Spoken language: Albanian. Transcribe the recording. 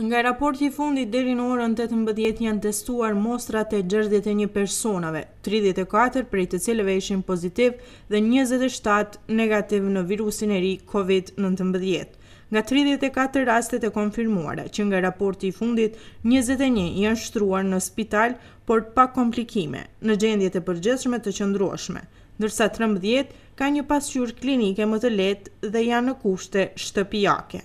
Nga raporti i fundit deri në orën 18 janë testuar mostrat e 61 personave, 34 prej të cilëve ishin pozitiv dhe 27 negativ në virusin e ri COVID-19. Nga 34 rastet e konfirmuara që nga raporti i fundit, 21 janë shtruar në spital, por pa komplikime, në gjendje të përgjithshme të qëndrueshme, ndërsa 13 kanë një pasqyrë klinike më të lehtë dhe janë në kushte shtëpiake.